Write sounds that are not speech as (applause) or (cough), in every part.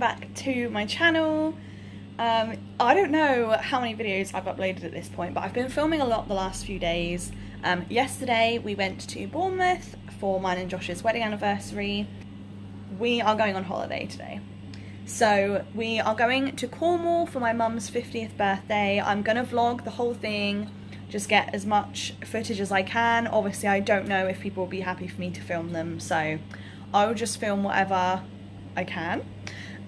back to my channel. Um, I don't know how many videos I've uploaded at this point, but I've been filming a lot the last few days. Um, yesterday we went to Bournemouth for mine and Josh's wedding anniversary. We are going on holiday today. So we are going to Cornwall for my mum's 50th birthday. I'm gonna vlog the whole thing, just get as much footage as I can. Obviously I don't know if people will be happy for me to film them, so I'll just film whatever I can.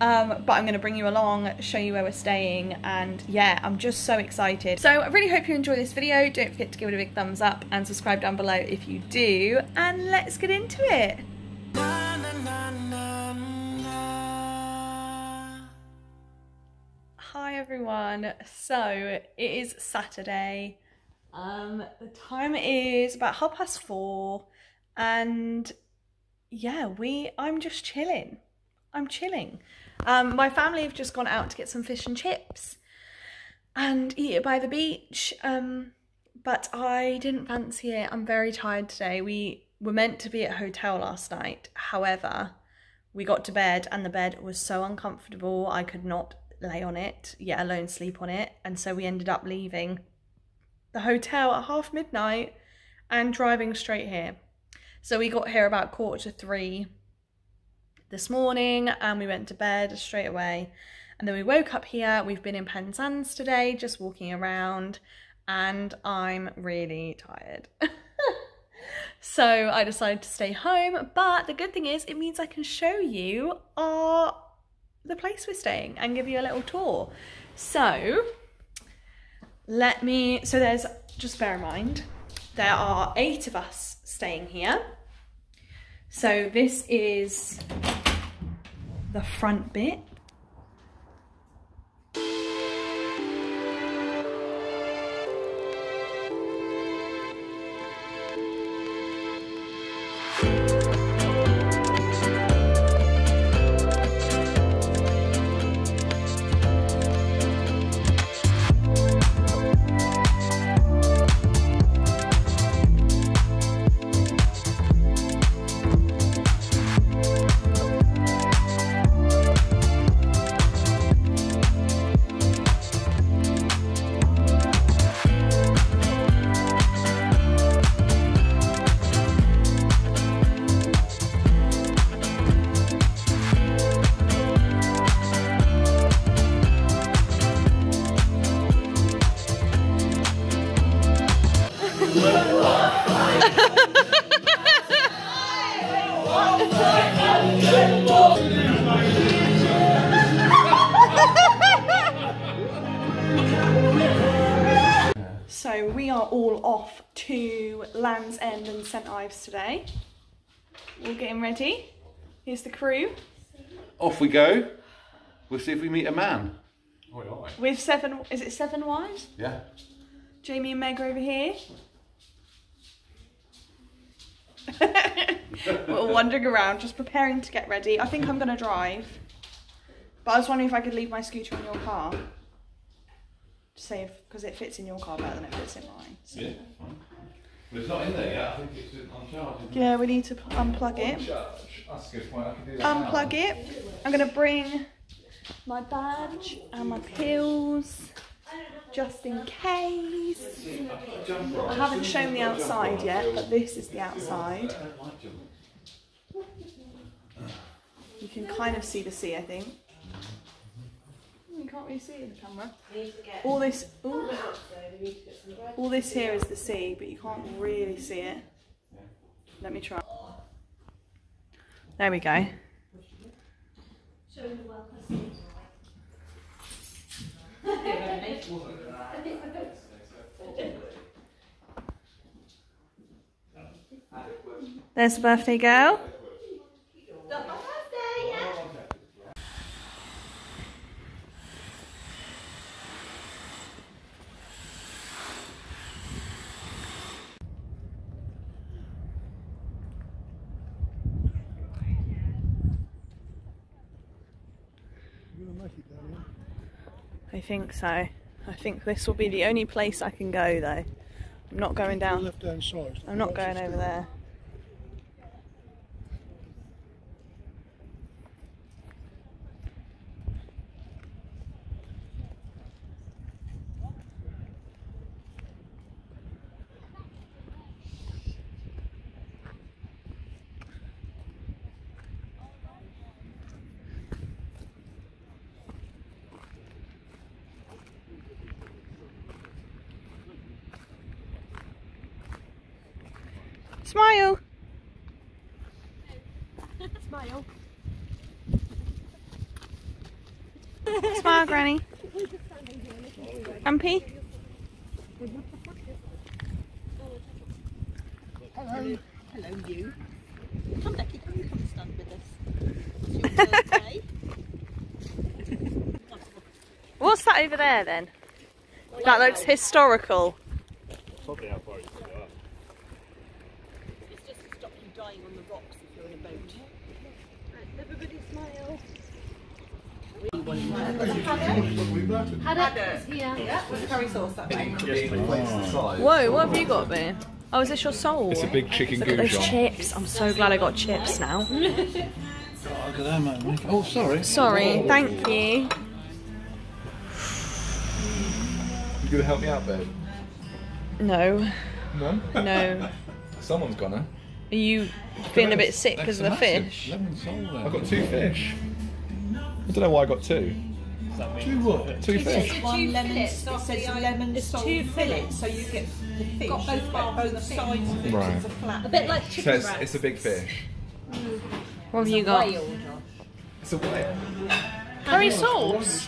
Um, but I'm going to bring you along, show you where we're staying, and yeah, I'm just so excited. So I really hope you enjoy this video. Don't forget to give it a big thumbs up and subscribe down below if you do, and let's get into it. Hi everyone. So it is Saturday. Um, the time is about half past four, and yeah, we I'm just chilling. I'm chilling. Um, my family have just gone out to get some fish and chips and eat it by the beach. Um, but I didn't fancy it. I'm very tired today. We were meant to be at hotel last night. However, we got to bed and the bed was so uncomfortable. I could not lay on it, yet alone sleep on it. And so we ended up leaving the hotel at half midnight and driving straight here. So we got here about quarter to three this morning and we went to bed straight away. And then we woke up here. We've been in Penzance today, just walking around, and I'm really tired. (laughs) so I decided to stay home. But the good thing is, it means I can show you our the place we're staying and give you a little tour. So let me. So there's just bear in mind there are eight of us staying here. So this is the front bit. Today. All getting ready. Here's the crew. Off we go. We'll see if we meet a man. With seven, is it seven wives? Yeah. Jamie and Meg are over here. (laughs) We're wandering around, just preparing to get ready. I think I'm going to drive. But I was wondering if I could leave my scooter in your car. To save, because it fits in your car better than it fits in mine. So- Yeah. fine. Well, it's not in there yet. I think it's on charge. isn't it? Yeah, we need to unplug it. That's a good point. I can do that. now. Unplug it. I'm going to bring my badge and my pills just in case. Jumper I haven't shown the outside yet, but this is the outside. I don't like jumper. You can kind of see the sea, I think. You can't really see in the camera. All this, ooh, all this here is the sea, but you can't really see it. Let me try. There we go. There's the birthday girl. Think so. I think this will be the only place I can go though. I'm not going down. Left hand side. I'm not going over there. Smile. Smile. Smile, Granny. Grumpy. Hello. Hello, you. Come, Becky, come you come and stand with us. It's your birthday. What's that over there then? That looks historical. It's just to stop you dying on the rocks if you're in a boat. Everybody smile. Whoa, what have you got there? Oh, is this your sole? It's a big chicken Look at those goujons. chips. I'm so glad I got chips now. Look at that, mate. Oh, sorry. Sorry, thank you. You gonna help me out, babe? No, No. no. (laughs) Someone's gonna. Are you feeling a bit sick because of the fish? Lemon sole I've got two fish. I don't know why I got two. Two what? Two fish. One lemon, it says lemon salt fillet, so you get the fish. Got both, both sides of it, Right. it's a flat. A bit like So it's, it's a big fish. What have you got? It's a whale. Curry sauce.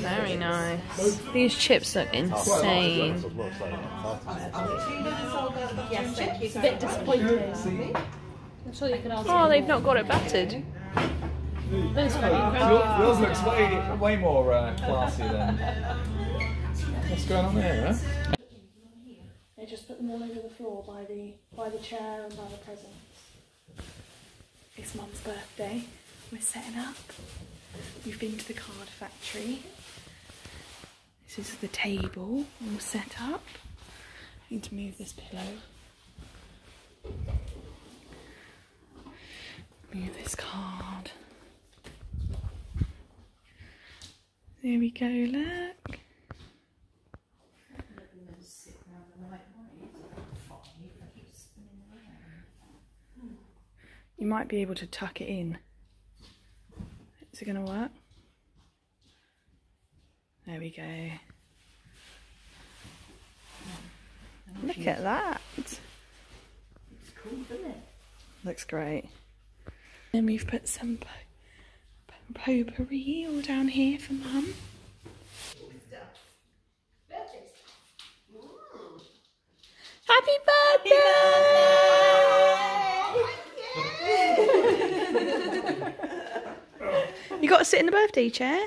Very nice. These chips look insane. It's a bit disappointing. Oh, they've not got it battered. Yours, yours looks way, way more uh, classy than. What's going on there, huh? They just put them all over the floor by the by the chair and by the presents. It's Mum's birthday. We're setting up. We've been to the card factory. This is the table all set up. Need to move this pillow. Move this card. There we go, look. You might be able to tuck it in. Is it going to work? There we go. Look at that. It's cool, doesn't it? Looks great. Then we've put some po- po- potpourri all down here for Mum. Happy birthday! you got to sit in the birthday chair.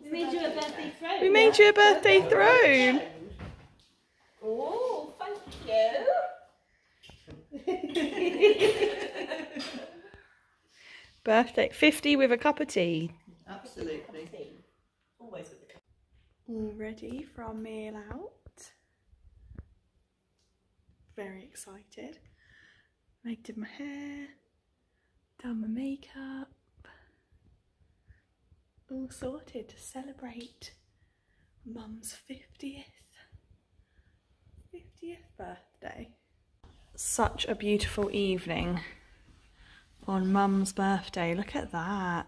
We made you a birthday throne. We made you a birthday throne. Oh, thank you. (laughs) Birthday 50 with a cup of tea. Absolutely. Always with the cup. All ready for our meal out. Very excited. Meg did my hair, done my makeup. All sorted to celebrate Mum's 50th 50th birthday. Such a beautiful evening on Mum's birthday. Look at that.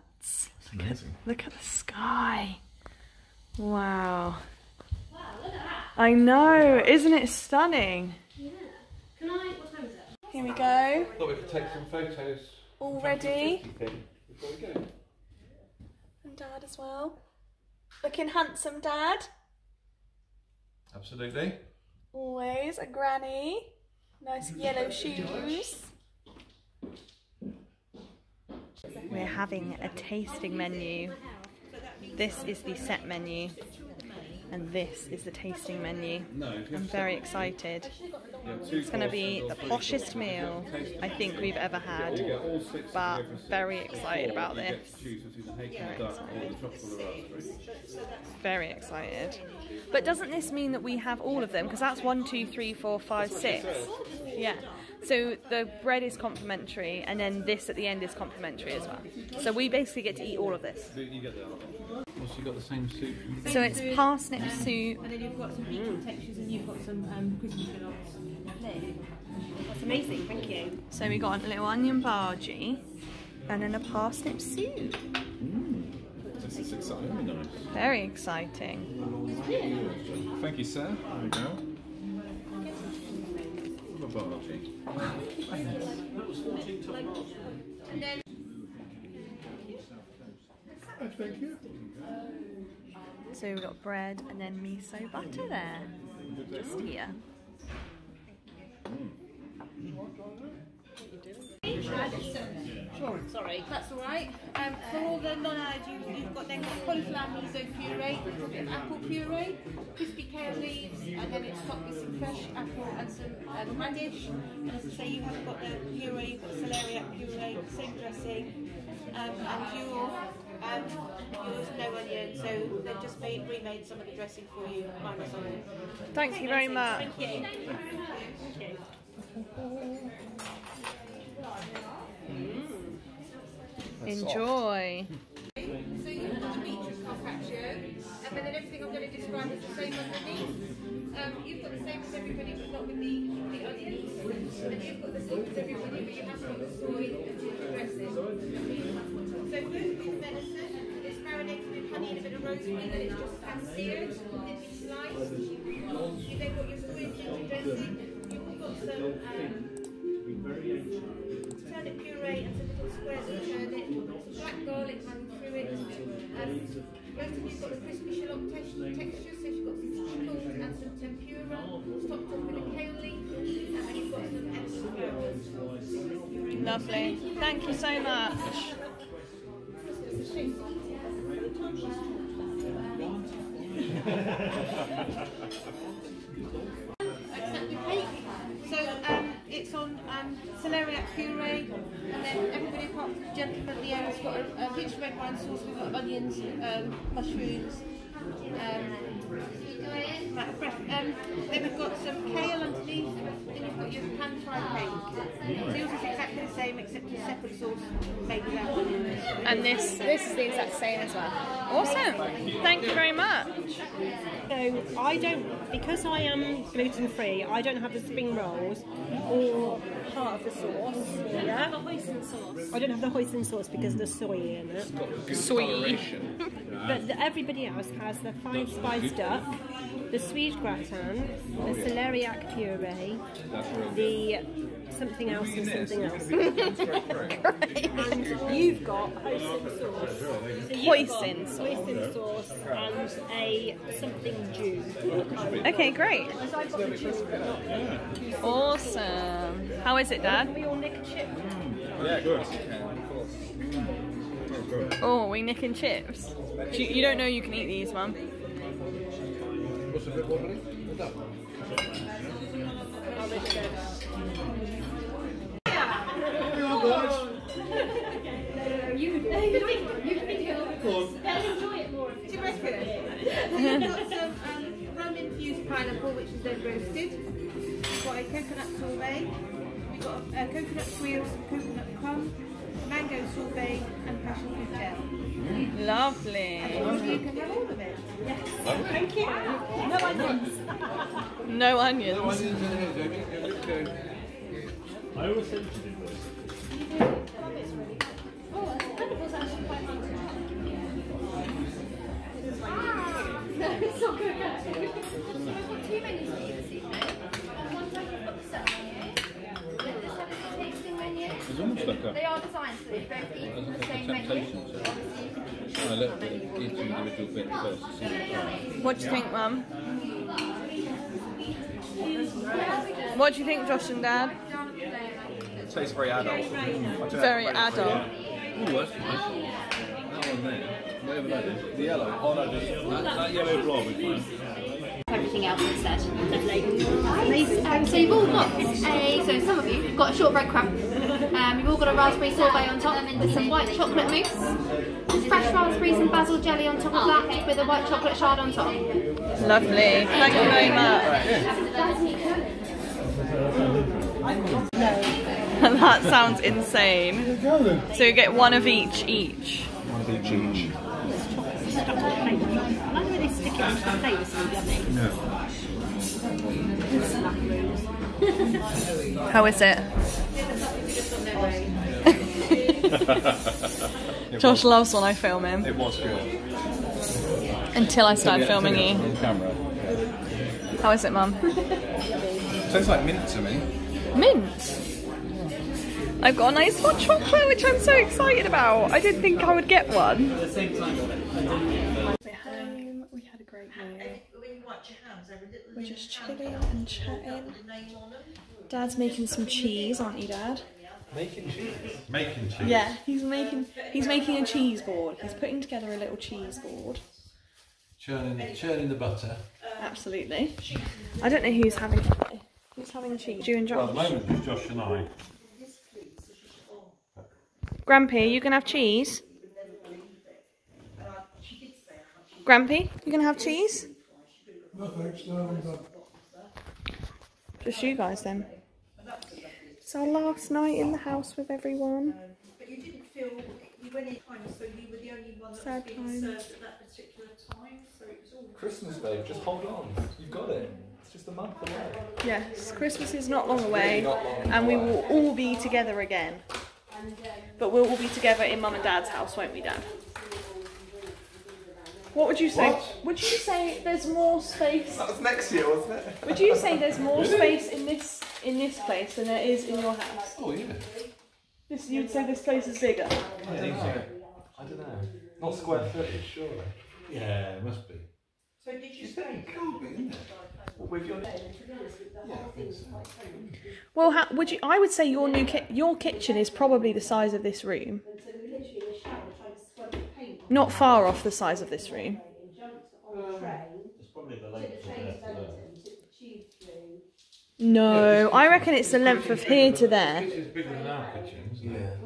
Look at, amazing. look at the sky. Wow. Wow, look at that. I know, isn't it stunning? Yeah. Can I, what time is it? Here we go. Thought we could take some photos. All ready. Before we go. And Dad as well. Looking handsome, Dad. Absolutely. Always a granny. Nice yellow shoes. We're having a tasting menu. This is the set menu. And this is the tasting menu. I'm very excited. It's going to be the poshest meal I think we've ever had. But very excited about this. Very excited. But doesn't this mean that we have all of them? Because that's one, two, three, four, five, six. Yeah. So the bread is complimentary, and then this at the end is complimentary as well. So we basically get to eat all of this. You get. Also, you got the same soup. So it's parsnip soup. And then you've got some beetroot textures and you've got some um, Christmas fillets. That's amazing, thank you. So we got a little onion bhaji, and then a parsnip soup. This is exciting. Nice. Very exciting. Thank you, sir. There we go. Thank you. So we've got bread and then miso butter there. Just here. Sorry. That's all right. Um, for all the non-allergies, you've got then got cauliflower miso puree, a bit of apple puree, crispy kale leaves, and then it's topped with some fresh apple and some um, radish. And as I say, you have got the puree, you've got celeriac puree, same dressing, um, and your um, yours no onion. So they've just made, remade some of the dressing for you, minus onion. Thank you very much. Thank you. Thank you. Enjoy. So you've got the beetroot carpaccio, and then everything I'm going to describe is the same underneath. Um, you've got the same as everybody, but not with the, the onions. And you've got the same as everybody, but you have got the soy and ginger dressing. So first with venison, it's marinated with honey and a bit of rosemary, then it's just pan seared, thinly sliced. You've then got your soy and ginger dressing. You've got some um, turnip puree and some little squares of turnip, some black garlic running through it. Um, most of you've got the crispy shallot te- texture, so you've got some pickles and some tempura, up with a kale leaf, and you've got some extra flowers. Lovely. Thank you so much. So um, it's on um, celeriac puree, and then everybody apart from the gentleman at the end has got a, a rich red wine sauce. We've got onions, um, mushrooms. Um, um, then we've got some kale underneath, then you've got your pan fried cake. So yours is exactly the same except a separate sauce made without onions. And this this is the exact same as well. Awesome. Thank you very much. So I don't, because I am gluten free, I don't have the spring rolls or part of the sauce. Yeah. The hoisin sauce. I don't have the hoisin sauce because of the soy in it. Sweet. But the, everybody else has the five spice duck, the Swedish gratin, the celeriac puree, the something else and something else. (laughs) and you've got hoisin sauce. So Hoisin got sauce. Hoisin sauce and a something jus. Okay, great. Because I've got the jus, but not the Awesome. How is it, Dad? We all nick a chip. Yeah, of course mm. oh, you can, eat these, Oh, nicking chips. Do You, you don't know you can these, Mum. What's a bit? Do you reckon? We've got some um, rum infused pineapple, which is then roasted. We've got a coconut sorbet. We've got a coconut squeal, some coconut crumb, mango sorbet, and passion fruit gel. Lovely. You can have all of it. Thank you. No onions. No onions. Why didn't you do it, Jamie? Let's go. I always said to do this. It's almost like a, They are designed so they both eat from the like a same menu. temptation. So. I let the, each individual bit first to see what it does. What do you think, Mum? What do you think, Josh and Dad? It tastes very adult. Very adult. Oh, that's nice. That one there. Whatever that is. The yellow. Oh no, just That, that yellow blob is fine. Everything else instead. Amazing. Um, so you've all got a, so some of you have got a shortbread crumb. Um, you've all got a raspberry sorbet on top with some white chocolate mousse. There's fresh raspberries and basil jelly on top of that with a white chocolate shard on top. Lovely. Thank you very much. (laughs) that sounds insane. So you get one of each each. one of each each. I like the way they stick it into the plate with some yummy. How is it? (laughs) Josh loves when I film him It was good. until I start Yeah, filming take it you. Camera. How is it, Mum? Tastes like mint to me. Mint. I've got a nice hot chocolate, which I'm so excited about. I didn't think I would get one. We're home. We had a great meal. We're just chilling and chatting. Dad's making some cheese, aren't you, Dad? Making cheese. Making cheese. Yeah, he's making he's making a cheese board. He's putting together a little cheese board. Churning, churning the butter. Absolutely. I don't know who's having it. Who's having cheese? You and Well, at the Josh. moment, it's Josh and I. Grampy, you gonna have cheese? Grampy, you gonna have cheese? No thanks, no, I'm done. Just you guys then. It's our last night in the house with everyone. But you didn't feel, you went in time, so you were the only one that Sad was being served at that particular time, so it was all. Christmas, babe. Just hold on. You've got it. It's just a month away. Yes, Christmas is not long away, Not long and we will all be together again. But we'll all be together in Mum and Dad's house, won't we, Dad? What would you say? What? Would you say there's more space? That was next year, wasn't it? Would you say there's more space in this in this place than there is in your house? Oh, yeah. This you'd say this place is bigger. I don't know. I don't know. Not square footage, surely. Yeah, it must be. So did you stay? What, with your Yeah, I think so. Well, how, would you? I would say your new ki- your kitchen is probably the size of this room. Not far off the size of this room. Um, it's probably the length of there to there. No, I reckon it's the length of here to there. Kitchen's bigger than our kitchen, isn't it?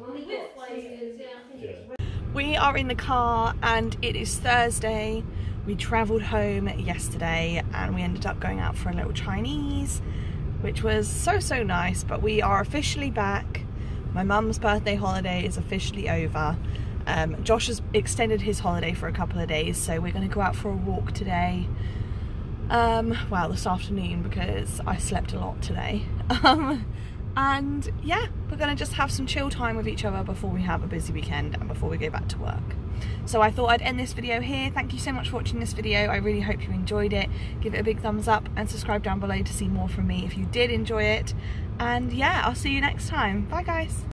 We are in the car and it is Thursday. We travelled home yesterday and we ended up going out for a little Chinese, which was so, so nice. But we are officially back. My mum's birthday holiday is officially over. Um, Josh has extended his holiday for a couple of days, so we're going to go out for a walk today. Um, well, this afternoon because I slept a lot today. (laughs) Um, and yeah, we're gonna just have some chill time with each other before we have a busy weekend and before we go back to work. So I thought I'd end this video here. Thank you so much for watching this video. I really hope you enjoyed it. Give it a big thumbs up and subscribe down below to see more from me if you did enjoy it. And yeah, I'll see you next time. Bye guys.